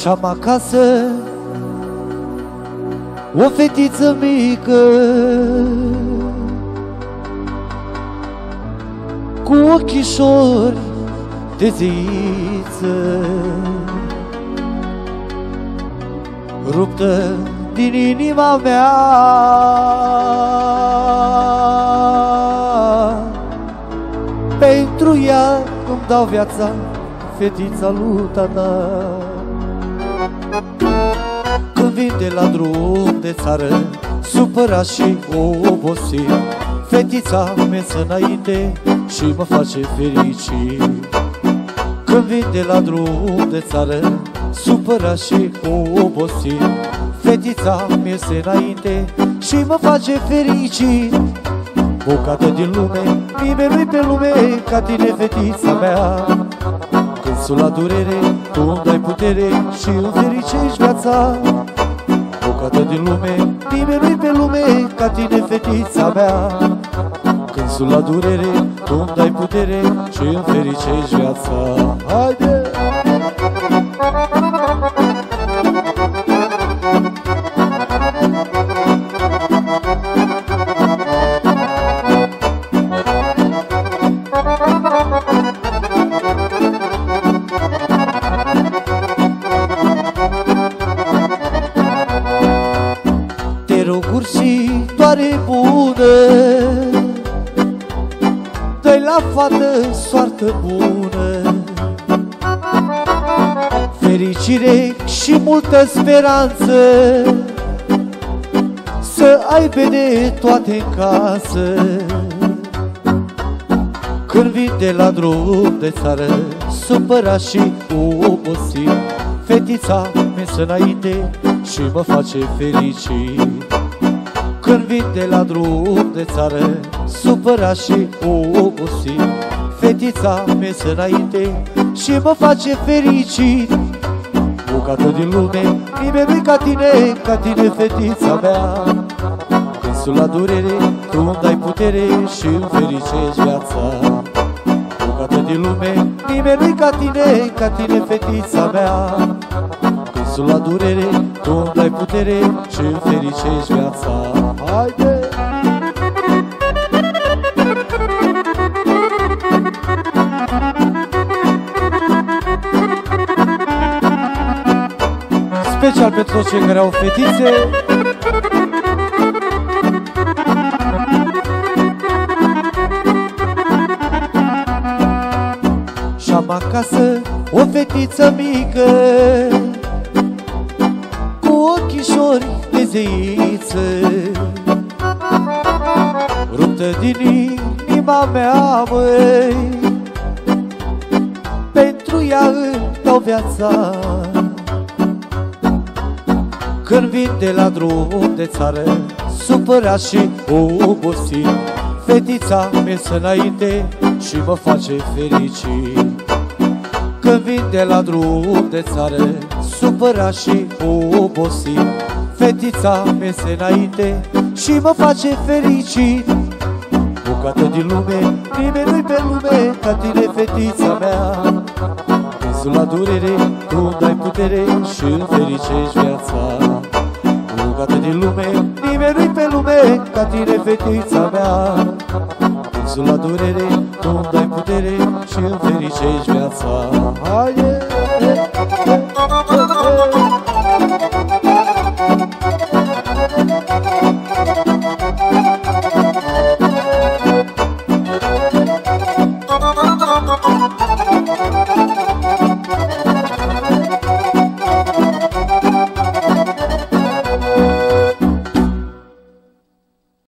Și am acasă o fetiță mică. Cu ochișori de ziță. Ruptă din inima mea. Pentru ea îmi dau viața Fetița lui tata Când vin de la drum de țară Supărat și obosit Fetița mea să înainte Și mă face fericit. Când vin de la drum de țară Supărat și obosit Fetița mea se înainte Și mă face fericit. Bucată din lume, nimeni pe lume Ca tine, fetița mea Când sunt la durere, tu îmi dai putere Și îmi fericești viața. Bucată din lume, nimeni pe lume Ca tine, fetița mea. Când sunt la durere, tu îmi dai putere Și îmi fericești viața. Haide! Dă la fată soartă bună. Fericire și multă speranță Să aibă de toate în casă. Când vin de la drum de țară Supărat și obosit Fetița mi să înainte și mă face fericit. Când vin de la drum de țară Supărat și obosit Fetița mi să înainte și mă face fericit. Bucată din lume, nimeni nu ca tine, ca tine fetița mea. Când sunt la durere, tu îmi dai putere și îmi fericești viața. Bucată din lume, nimeni nu ca tine, ca tine fetița mea. Când sunt la durere, tu îmi dai putere și îmi fericești viața. Haide! Special pentru toți cei care au fetițe. Și-am acasă o fetiță mică Cu ochișori de zeiță. Ruptă din inima mea, măi Pentru ea îmi dau viața când vin de la drum de țară Supărat și obosit. Fetița mi să înainte Și mă face fericit. Când vin de la drum de țară Supărat și obosit. Fetița mi să înainte Și mă face fericit. Bucată din lume Nimeni nu-i pe lume Ca tine, fetița mea. Când sunt la durere Tu îmi dai putere Și îmi fericești viața Bucată din lume, nimeni nu-i pe lume Ca tine, fetița mea. Când sunt la durere, tu îmi dai putere Și îmi fericești viața